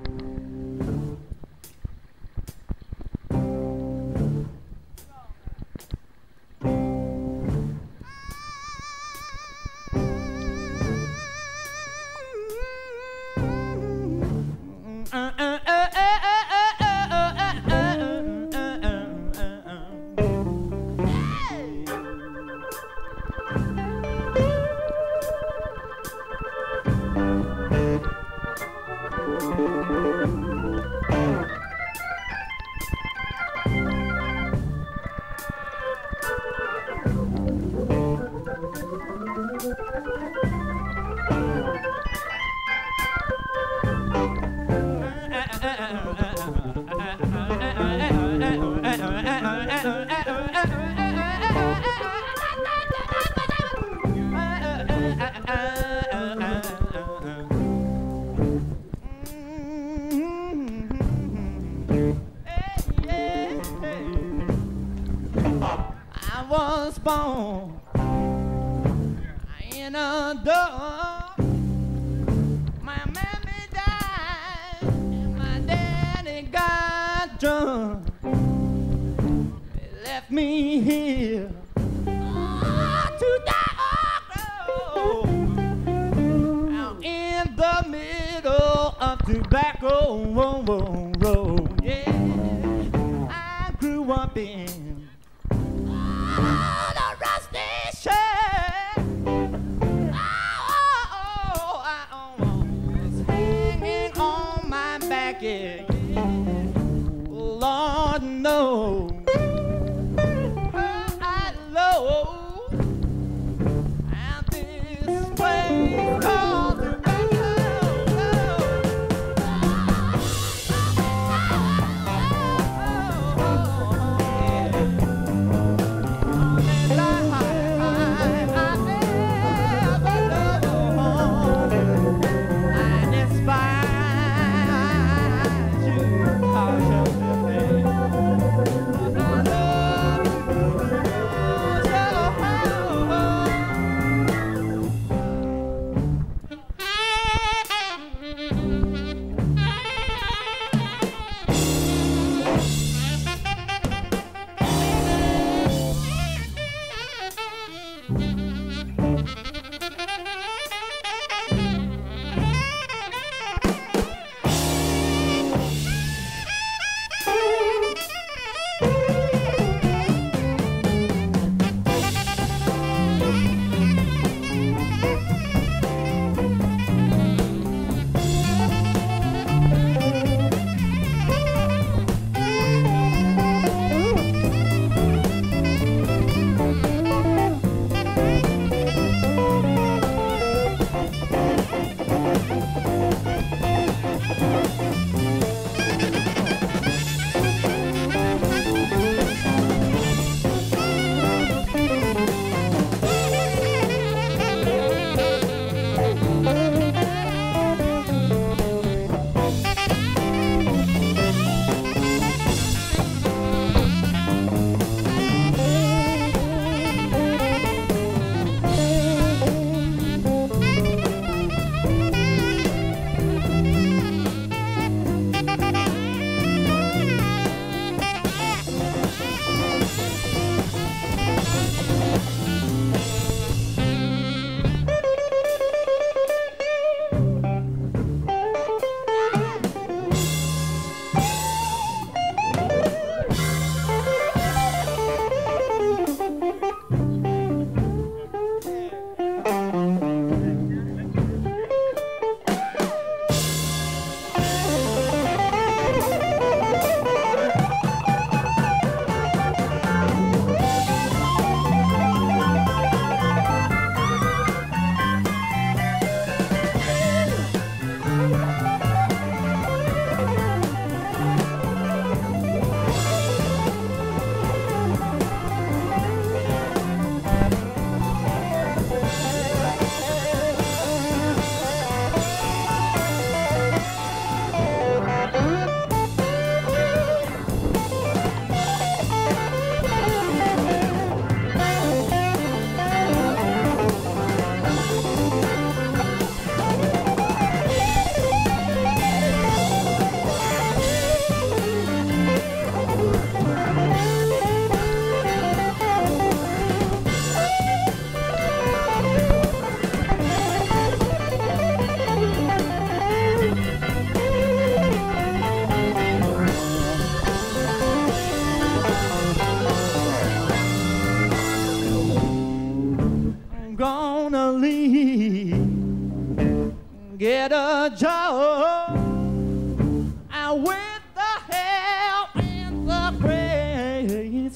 I My mammy died, and my daddy got drunk. They left me here ah, out in the middle of tobacco road. Yeah, I grew up in back, yeah.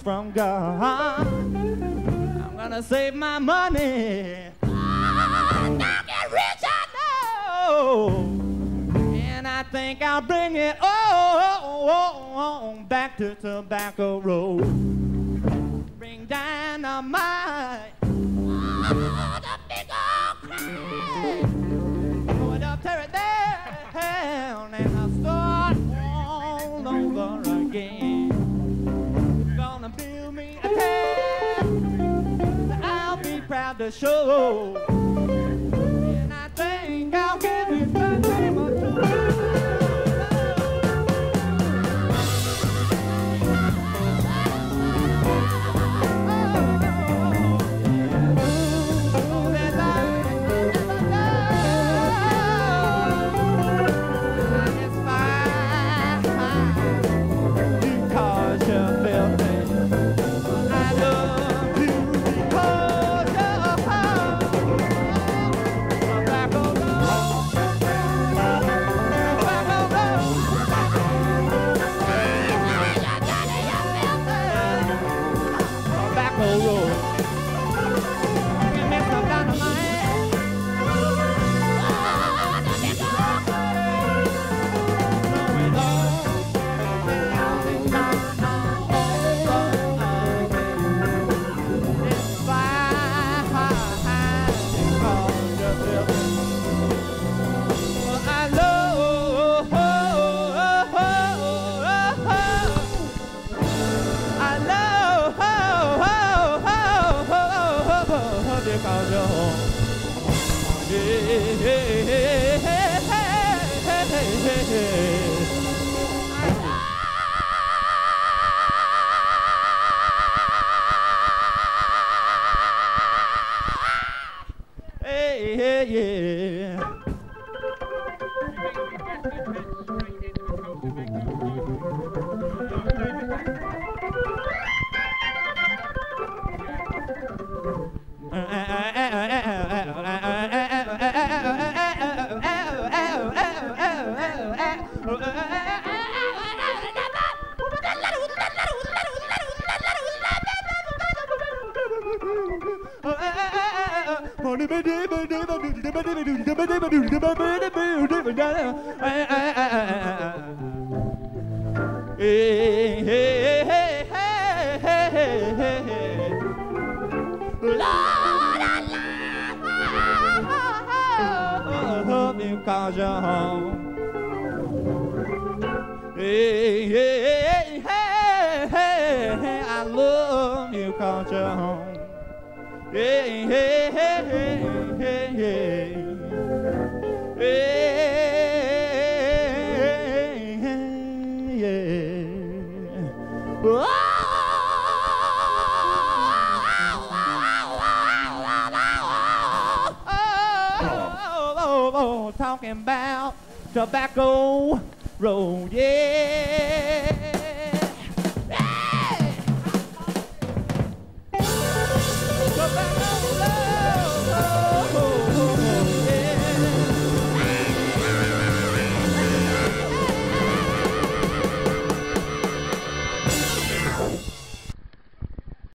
From God. I'm gonna save my money. Ah, I get rich, I know. And I think I'll bring it on back to Tobacco Road. Bring dynamite. Ah, to show. Yeah. Hey, hey, hey, hey, hey, hey, hey. Lord, I love you because you're home. Hey, hey, hey, hey, hey, I love you because you're home. Hey, hey, hey, hey, talking about tobacco road, yeah.